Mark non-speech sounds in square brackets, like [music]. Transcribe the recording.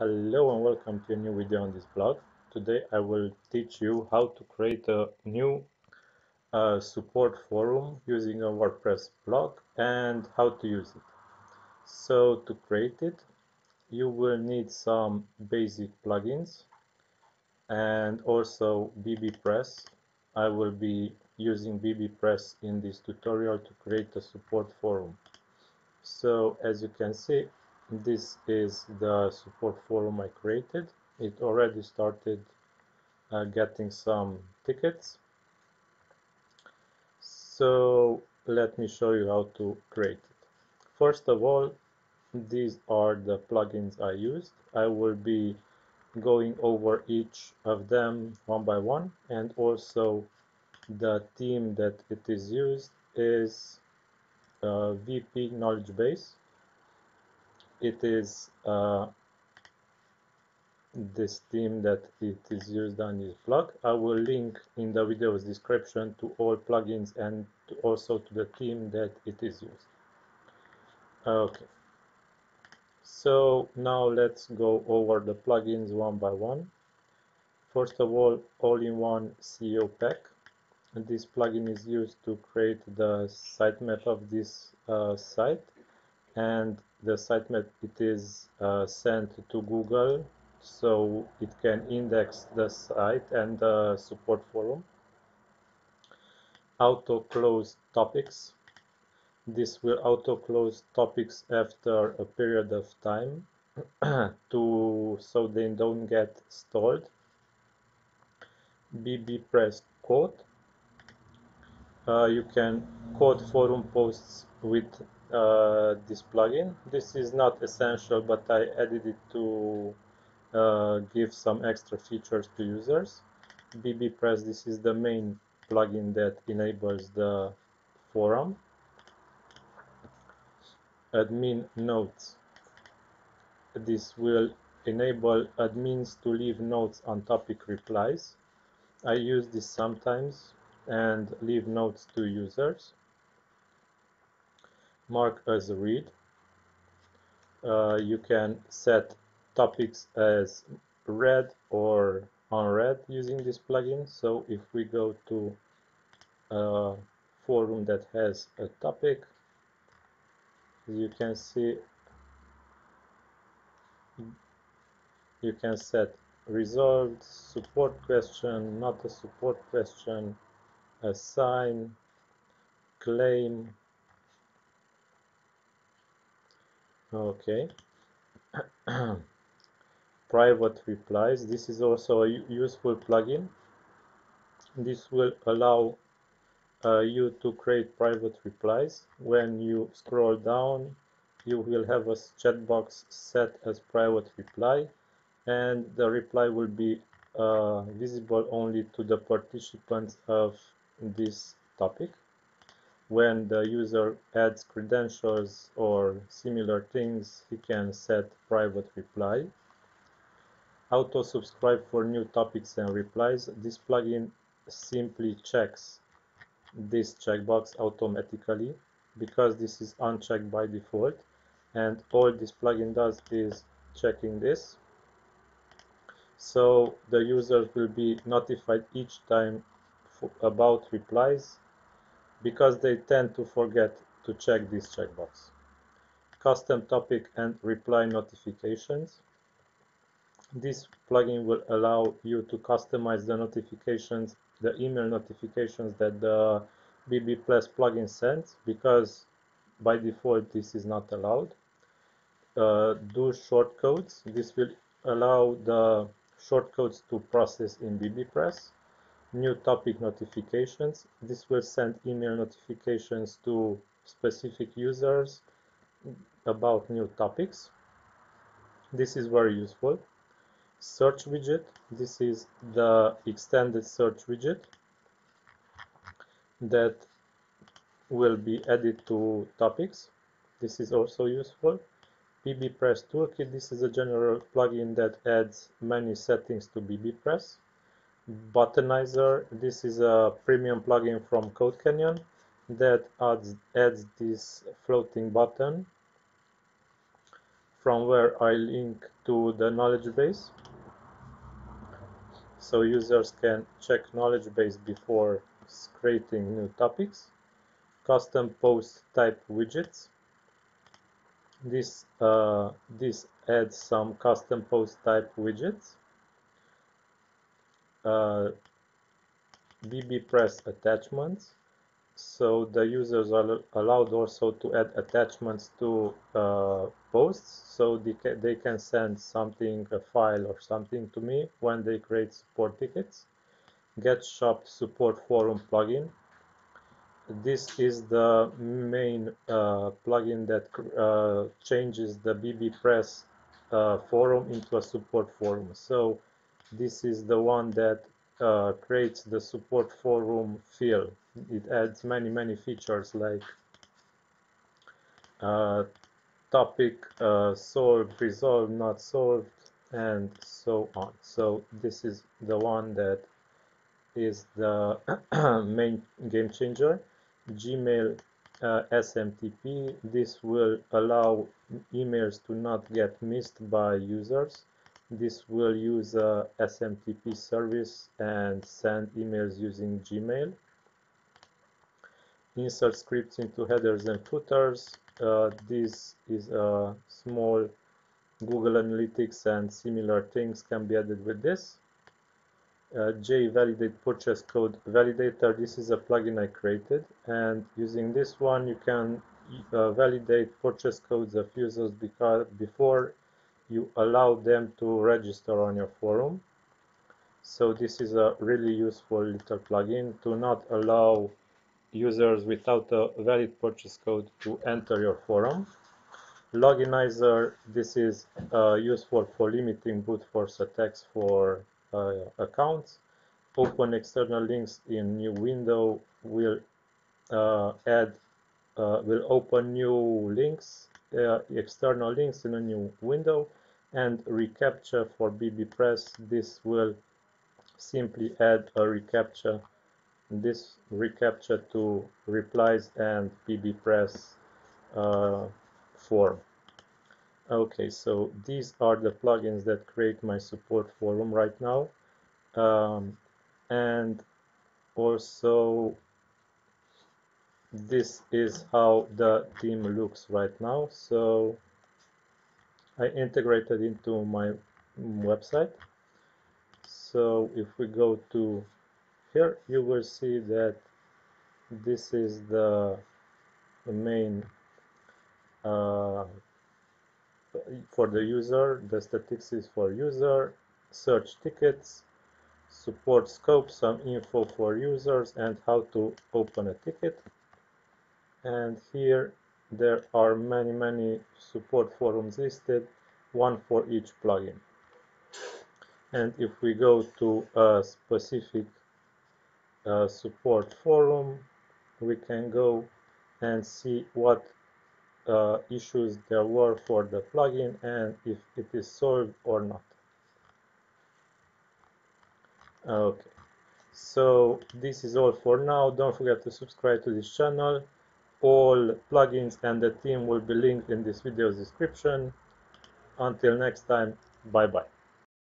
Hello and welcome to a new video on this blog. Today I will teach you how to create a new uh, support forum using a WordPress blog and how to use it. So to create it you will need some basic plugins and also BBPress. I will be using BBPress in this tutorial to create a support forum. So as you can see this is the support forum I created. It already started uh, getting some tickets. So let me show you how to create it. First of all, these are the plugins I used. I will be going over each of them one by one and also the theme that it is used is uh, WP knowledge base it is uh, this theme that it is used on this blog. I will link in the video's description to all plugins and to also to the theme that it is used. Okay, so now let's go over the plugins one by one. First of all, all-in-one SEO pack. And this plugin is used to create the sitemap of this uh, site and the sitemap it is uh, sent to Google so it can index the site and the support forum. Auto close topics. This will auto close topics after a period of time [clears throat] to so they don't get stored. BBPress quote. Uh, you can quote forum posts with uh, this plugin. This is not essential, but I added it to uh, give some extra features to users. BBPress, this is the main plugin that enables the forum. Admin notes. This will enable admins to leave notes on topic replies. I use this sometimes and leave notes to users mark as read. Uh, you can set topics as read or unread using this plugin. So if we go to a forum that has a topic, you can see you can set resolved, support question, not a support question, assign, claim, okay. [clears throat] Private replies. This is also a useful plugin. This will allow uh, you to create private replies. When you scroll down you will have a chat box set as private reply and the reply will be uh, visible only to the participants of this topic when the user adds credentials or similar things, he can set private reply. Auto subscribe for new topics and replies. This plugin simply checks this checkbox automatically because this is unchecked by default and all this plugin does is checking this so the users will be notified each time about replies because they tend to forget to check this checkbox. Custom topic and reply notifications. This plugin will allow you to customize the notifications, the email notifications that the BBPress plugin sends because by default this is not allowed. Uh, do shortcodes. This will allow the shortcodes to process in BBPress new topic notifications. This will send email notifications to specific users about new topics. This is very useful. Search widget. This is the extended search widget that will be added to topics. This is also useful. BBPress Toolkit. This is a general plugin that adds many settings to BBPress. Buttonizer. This is a premium plugin from CodeCanyon that adds, adds this floating button from where I link to the knowledge base. So users can check knowledge base before creating new topics. Custom post type widgets. This, uh, this adds some custom post type widgets. Uh, bbPress attachments. So the users are allowed also to add attachments to uh, posts. So they, ca they can send something a file or something to me when they create support tickets. Get shop support forum plugin. This is the main uh, plugin that uh, changes the bbPress uh, forum into a support forum. So this is the one that uh, creates the support forum feel. It adds many, many features like uh, topic uh, solved, resolved, not solved, and so on. So this is the one that is the [clears throat] main game changer. Gmail uh, SMTP. This will allow emails to not get missed by users this will use a SMTP service and send emails using Gmail. Insert scripts into headers and footers. Uh, this is a small Google Analytics and similar things can be added with this. Uh, Validate purchase code validator. This is a plugin I created and using this one you can uh, validate purchase codes of users because before you allow them to register on your forum. So this is a really useful little plugin to not allow users without a valid purchase code to enter your forum. Loginizer, this is uh, useful for limiting brute force attacks for uh, accounts. Open external links in new window will uh, add, uh, will open new links, uh, external links in a new window and reCAPTCHA for bbPress this will simply add a reCAPTCHA. This reCAPTCHA to replies and bbPress uh, form. Okay so these are the plugins that create my support forum right now. Um, and also this is how the theme looks right now. So I integrated into my website. So if we go to here you will see that this is the, the main uh, for the user. The statistics for user search tickets support scope some info for users and how to open a ticket. And here there are many many support forums listed one for each plugin. And if we go to a specific uh, support forum we can go and see what uh, issues there were for the plugin and if it is solved or not. Okay. So this is all for now. Don't forget to subscribe to this channel all plugins and the theme will be linked in this video's description. Until next time, bye bye.